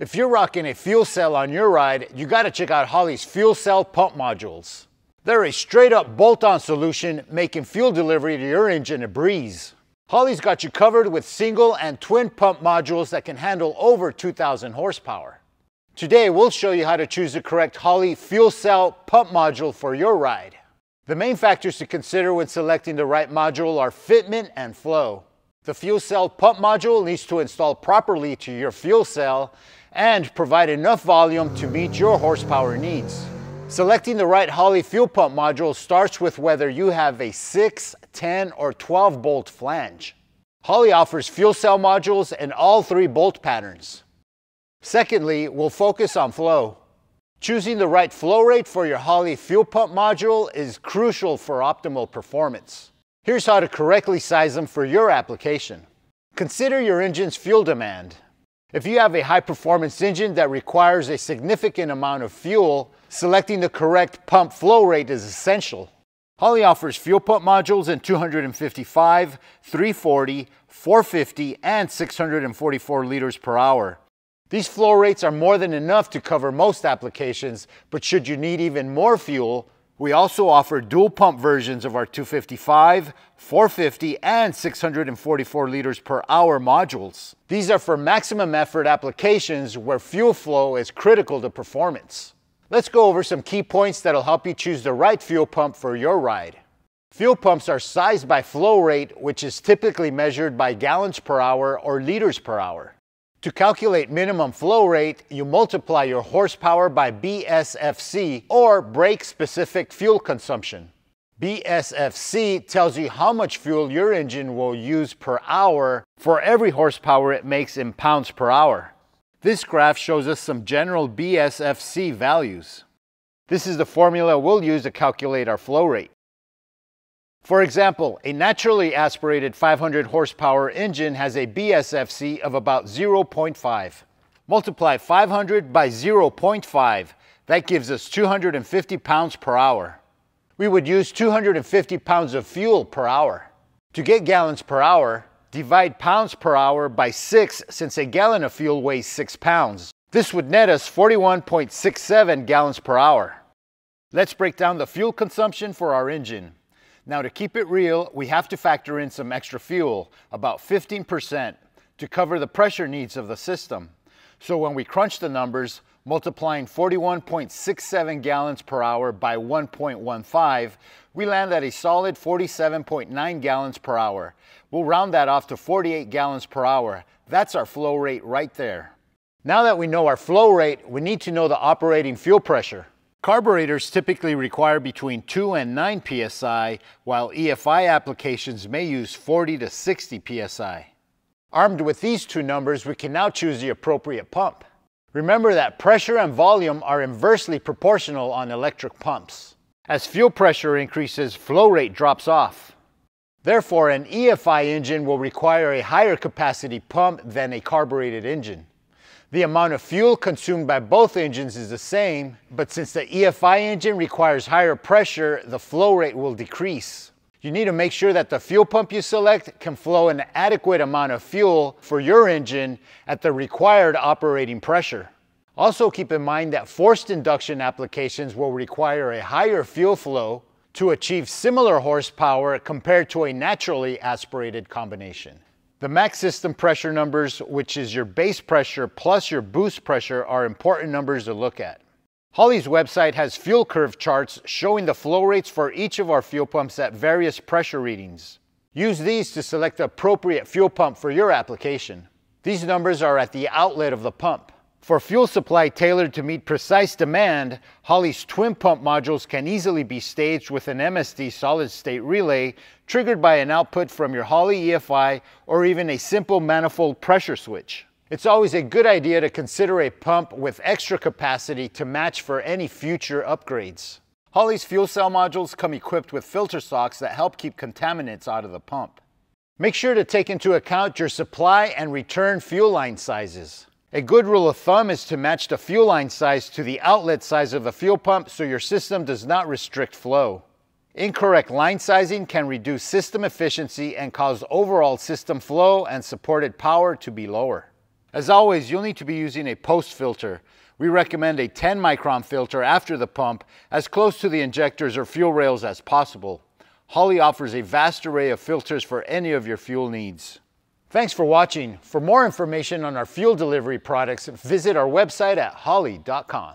If you're rocking a fuel cell on your ride, you gotta check out Holley's fuel cell pump modules. They're a straight up bolt on solution making fuel delivery to your engine a breeze. Holley's got you covered with single and twin pump modules that can handle over 2,000 horsepower. Today we'll show you how to choose the correct Holley fuel cell pump module for your ride. The main factors to consider when selecting the right module are fitment and flow. The fuel cell pump module needs to install properly to your fuel cell and provide enough volume to meet your horsepower needs. Selecting the right Holley fuel pump module starts with whether you have a 6, 10, or 12 bolt flange. Holley offers fuel cell modules in all three bolt patterns. Secondly, we'll focus on flow. Choosing the right flow rate for your Holley fuel pump module is crucial for optimal performance. Here's how to correctly size them for your application. Consider your engine's fuel demand. If you have a high performance engine that requires a significant amount of fuel, selecting the correct pump flow rate is essential. Holley offers fuel pump modules in 255, 340, 450, and 644 liters per hour. These flow rates are more than enough to cover most applications, but should you need even more fuel, we also offer dual pump versions of our 255, 450, and 644 liters per hour modules. These are for maximum effort applications where fuel flow is critical to performance. Let's go over some key points that'll help you choose the right fuel pump for your ride. Fuel pumps are sized by flow rate, which is typically measured by gallons per hour or liters per hour. To calculate minimum flow rate, you multiply your horsepower by BSFC or brake specific fuel consumption. BSFC tells you how much fuel your engine will use per hour for every horsepower it makes in pounds per hour. This graph shows us some general BSFC values. This is the formula we'll use to calculate our flow rate. For example, a naturally aspirated 500 horsepower engine has a BSFC of about 0.5. Multiply 500 by 0.5, that gives us 250 pounds per hour. We would use 250 pounds of fuel per hour. To get gallons per hour, divide pounds per hour by 6 since a gallon of fuel weighs 6 pounds. This would net us 41.67 gallons per hour. Let's break down the fuel consumption for our engine. Now to keep it real, we have to factor in some extra fuel, about 15%, to cover the pressure needs of the system. So when we crunch the numbers, multiplying 41.67 gallons per hour by 1.15, we land at a solid 47.9 gallons per hour. We'll round that off to 48 gallons per hour. That's our flow rate right there. Now that we know our flow rate, we need to know the operating fuel pressure. Carburetors typically require between 2 and 9 psi, while EFI applications may use 40 to 60 psi. Armed with these two numbers, we can now choose the appropriate pump. Remember that pressure and volume are inversely proportional on electric pumps. As fuel pressure increases, flow rate drops off. Therefore, an EFI engine will require a higher capacity pump than a carbureted engine. The amount of fuel consumed by both engines is the same, but since the EFI engine requires higher pressure, the flow rate will decrease. You need to make sure that the fuel pump you select can flow an adequate amount of fuel for your engine at the required operating pressure. Also keep in mind that forced induction applications will require a higher fuel flow to achieve similar horsepower compared to a naturally aspirated combination. The max system pressure numbers, which is your base pressure plus your boost pressure, are important numbers to look at. Holley's website has fuel curve charts showing the flow rates for each of our fuel pumps at various pressure readings. Use these to select the appropriate fuel pump for your application. These numbers are at the outlet of the pump. For fuel supply tailored to meet precise demand, Holley's twin pump modules can easily be staged with an MSD solid state relay triggered by an output from your Holley EFI or even a simple manifold pressure switch. It's always a good idea to consider a pump with extra capacity to match for any future upgrades. Holley's fuel cell modules come equipped with filter socks that help keep contaminants out of the pump. Make sure to take into account your supply and return fuel line sizes. A good rule of thumb is to match the fuel line size to the outlet size of the fuel pump so your system does not restrict flow. Incorrect line sizing can reduce system efficiency and cause overall system flow and supported power to be lower. As always, you'll need to be using a post filter. We recommend a 10 micron filter after the pump, as close to the injectors or fuel rails as possible. Holley offers a vast array of filters for any of your fuel needs. Thanks for watching. For more information on our fuel delivery products, visit our website at holley.com.